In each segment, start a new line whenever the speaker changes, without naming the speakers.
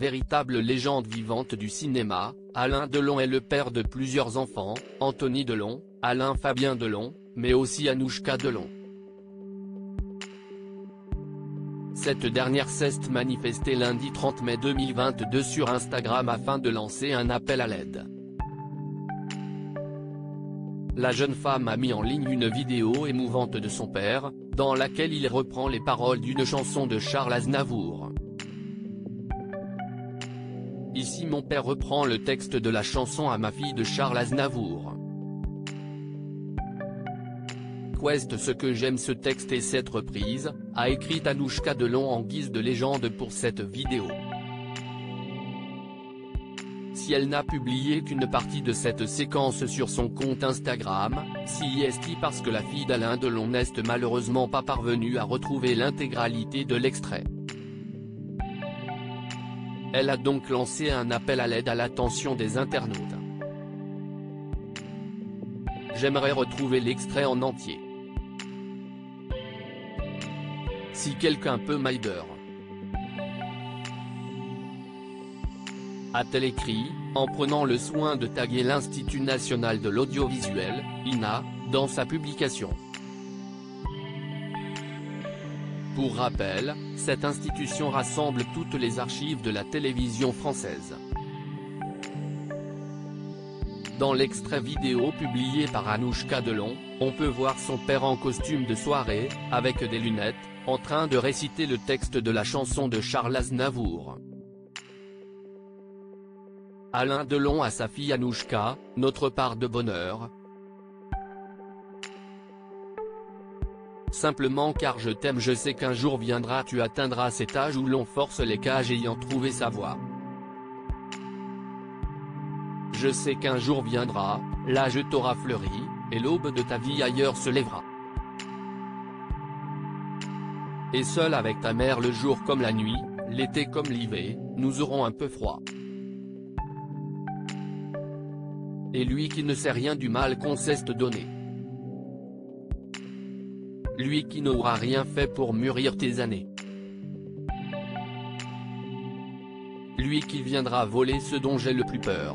Véritable légende vivante du cinéma, Alain Delon est le père de plusieurs enfants, Anthony Delon, Alain Fabien Delon, mais aussi Anouchka Delon. Cette dernière s'est manifestée lundi 30 mai 2022 sur Instagram afin de lancer un appel à l'aide. La jeune femme a mis en ligne une vidéo émouvante de son père, dans laquelle il reprend les paroles d'une chanson de Charles Aznavour. Ici mon père reprend le texte de la chanson à ma fille de Charles Aznavour. Quest ce que j'aime ce texte et cette reprise, a écrit Anouchka Delon en guise de légende pour cette vidéo. Si elle n'a publié qu'une partie de cette séquence sur son compte Instagram, si est parce que la fille d'Alain Delon n'est malheureusement pas parvenue à retrouver l'intégralité de l'extrait? Elle a donc lancé un appel à l'aide à l'attention des internautes. J'aimerais retrouver l'extrait en entier. Si quelqu'un peut m'aider. A-t-elle écrit, en prenant le soin de taguer l'Institut National de l'Audiovisuel, INA, dans sa publication. Pour rappel, cette institution rassemble toutes les archives de la télévision française. Dans l'extrait vidéo publié par Anouchka Delon, on peut voir son père en costume de soirée, avec des lunettes, en train de réciter le texte de la chanson de Charles Aznavour. Alain Delon à sa fille Anouchka, notre part de bonheur. Simplement car je t'aime je sais qu'un jour viendra tu atteindras cet âge où l'on force les cages ayant trouvé sa voie. Je sais qu'un jour viendra, l'âge t'aura fleuri, et l'aube de ta vie ailleurs se lèvera. Et seul avec ta mère le jour comme la nuit, l'été comme l'hiver, nous aurons un peu froid. Et lui qui ne sait rien du mal qu'on cesse de donner. Lui qui n'aura rien fait pour mûrir tes années. Lui qui viendra voler ce dont j'ai le plus peur.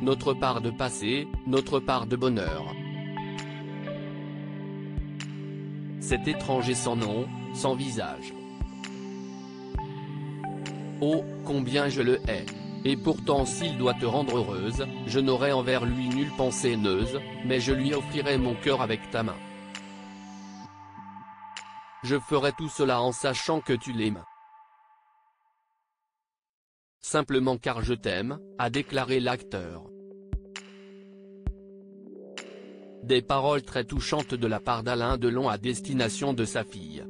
Notre part de passé, notre part de bonheur. Cet étranger sans nom, sans visage. Oh, combien je le hais Et pourtant s'il doit te rendre heureuse, je n'aurai envers lui nulle pensée haineuse, mais je lui offrirai mon cœur avec ta main. Je ferai tout cela en sachant que tu l'aimes. Simplement car je t'aime, a déclaré l'acteur. Des paroles très touchantes de la part d'Alain Delon à destination de sa fille.